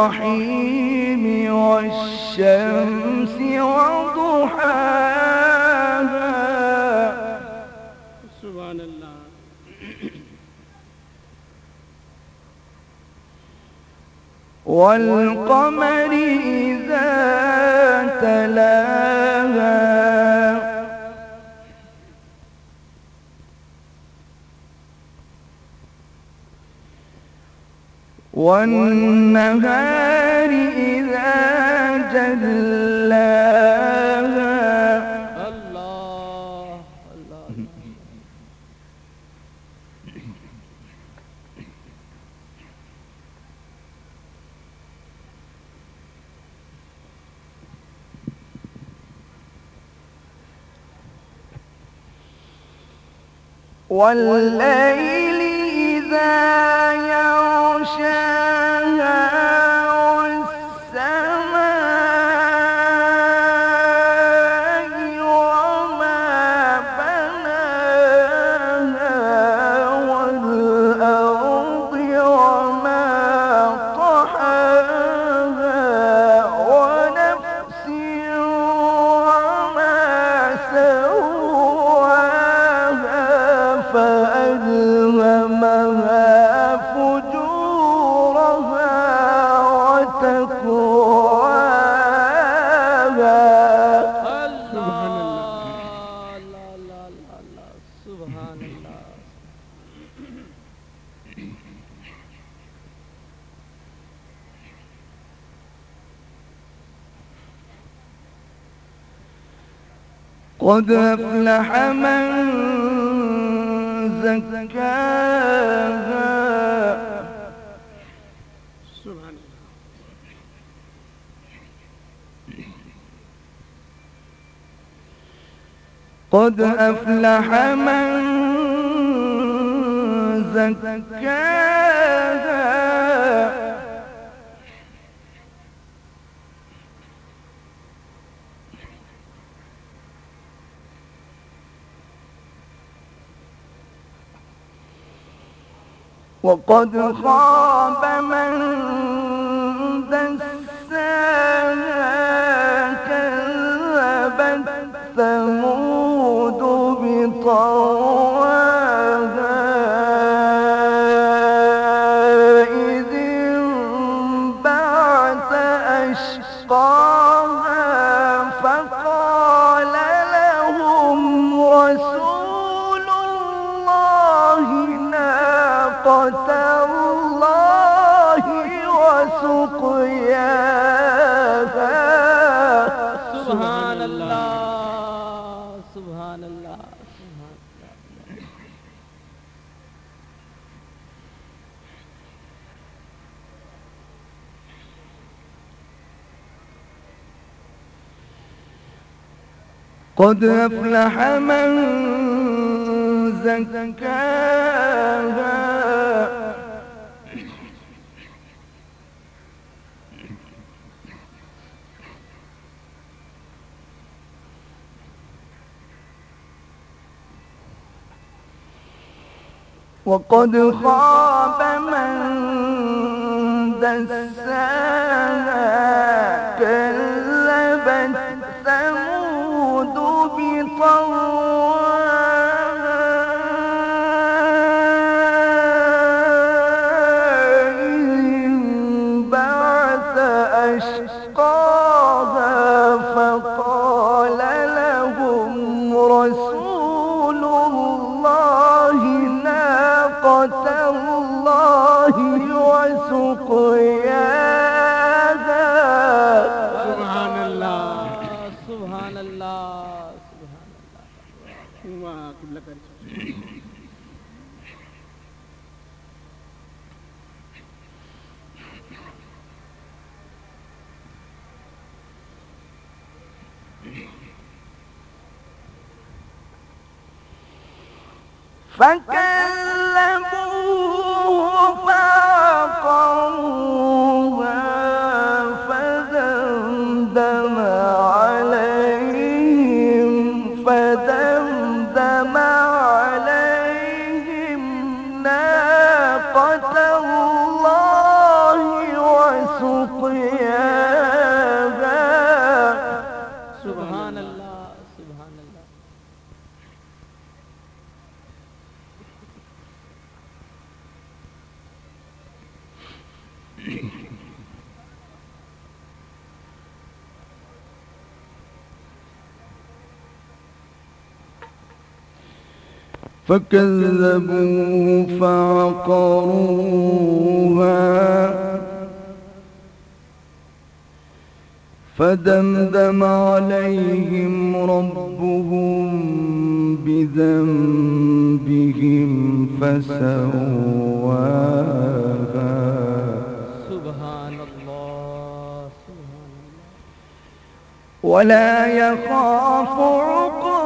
الرحيم والشمس وضحاها. سبحان الله. والقمر إذا تلاها والنهار إذا جلاها. الله الله والليل الله الله الله الله سبحان الله قد أفلح من زكاها سبحان الله قد أفلح من زكاها. وقد خاب من دساها كذبت ثمود قد أفلح من زكاها. وقد خاب من دساها. وسقياها سبحان الله سبحان الله سبحان الله وما فدمدم فكذبوه فعقروها فدمدم عليهم ربهم بذنبهم فسواها. سبحان الله سبحان الله. ولا يخاف عقباها